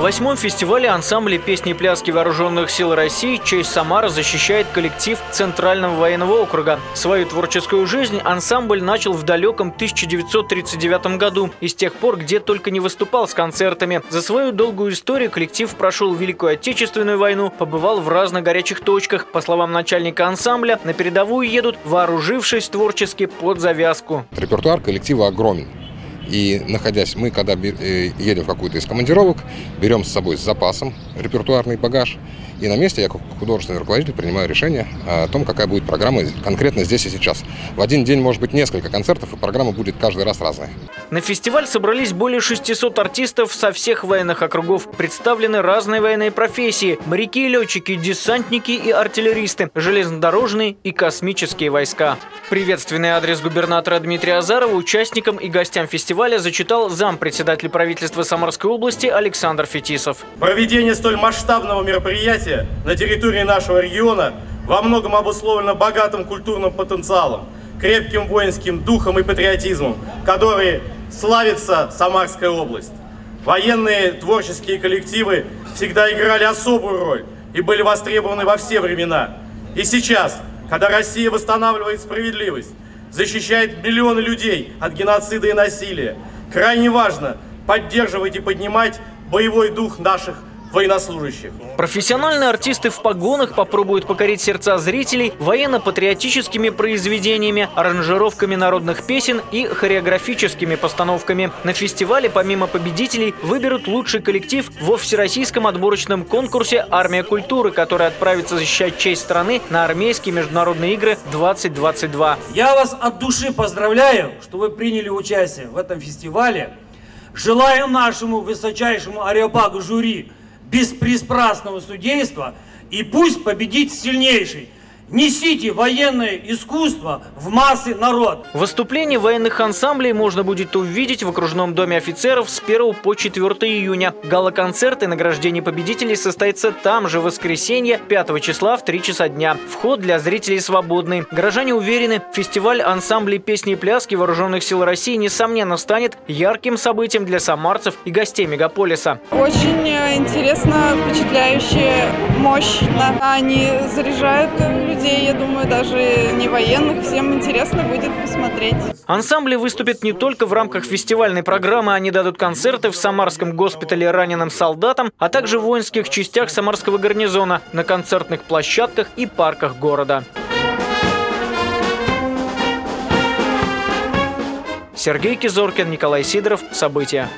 восьмом фестивале ансамбля песни и пляски Вооруженных сил России «Честь Самара» защищает коллектив Центрального военного округа. Свою творческую жизнь ансамбль начал в далеком 1939 году и с тех пор где только не выступал с концертами. За свою долгую историю коллектив прошел Великую Отечественную войну, побывал в разных горячих точках. По словам начальника ансамбля, на передовую едут, вооружившись творчески под завязку. Репертуар коллектива огромен. И находясь, мы когда э, едем в какую-то из командировок, берем с собой с запасом репертуарный багаж. И на месте я, как художественный руководитель, принимаю решение о том, какая будет программа конкретно здесь и сейчас. В один день может быть несколько концертов, и программа будет каждый раз разная. На фестиваль собрались более 600 артистов со всех военных округов. Представлены разные военные профессии – моряки и летчики, десантники и артиллеристы, железнодорожные и космические войска. Приветственный адрес губернатора Дмитрия Азарова участникам и гостям фестиваля зачитал зампредседатель правительства Самарской области Александр Фетисов. Проведение столь масштабного мероприятия на территории нашего региона во многом обусловлено богатым культурным потенциалом, крепким воинским духом и патриотизмом, которые славится Самарская область. Военные творческие коллективы всегда играли особую роль и были востребованы во все времена. И сейчас, когда Россия восстанавливает справедливость, защищает миллионы людей от геноцида и насилия, крайне важно поддерживать и поднимать боевой дух наших военнослужащих. Профессиональные артисты в погонах попробуют покорить сердца зрителей военно-патриотическими произведениями, аранжировками народных песен и хореографическими постановками. На фестивале помимо победителей выберут лучший коллектив во всероссийском отборочном конкурсе «Армия культуры», который отправится защищать честь страны на армейские международные игры 2022. Я вас от души поздравляю, что вы приняли участие в этом фестивале. Желаю нашему высочайшему ареопагу жюри беспристрастного судейства, и пусть победит сильнейший. Несите военное искусство в массы народ. Выступление военных ансамблей можно будет увидеть в окружном доме офицеров с 1 по 4 июня. Гала-концерт и награждение победителей состоится там же в воскресенье 5 числа в 3 часа дня. Вход для зрителей свободный. Горожане уверены, фестиваль ансамблей песни и пляски Вооруженных сил России несомненно станет ярким событием для самарцев и гостей мегаполиса. Очень э, интересно, впечатляюще, мощно. Они заряжают людей людей, я думаю, даже не военных, всем интересно будет посмотреть. Ансамбли выступят не только в рамках фестивальной программы, они дадут концерты в Самарском госпитале раненым солдатам, а также в воинских частях Самарского гарнизона, на концертных площадках и парках города. Сергей Кизоркин, Николай Сидоров. События.